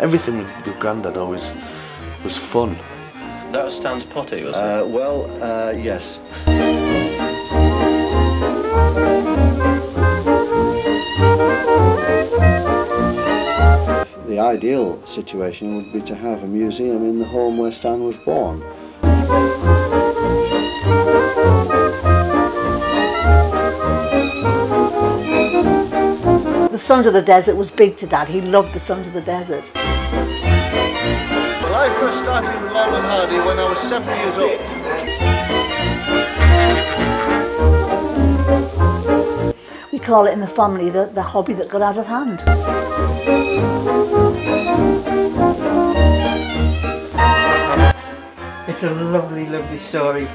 everything with, with Grandad always was fun. That was Stan's potty, was it? Uh, well, uh, yes. The ideal situation would be to have a museum in the home where Stan was born. The Sons of the Desert was big to Dad. He loved the Sons of the Desert. Well, I first started with Laurel and Hardy when I was seven years old. We call it in the family the, the hobby that got out of hand. It's a lovely, lovely story.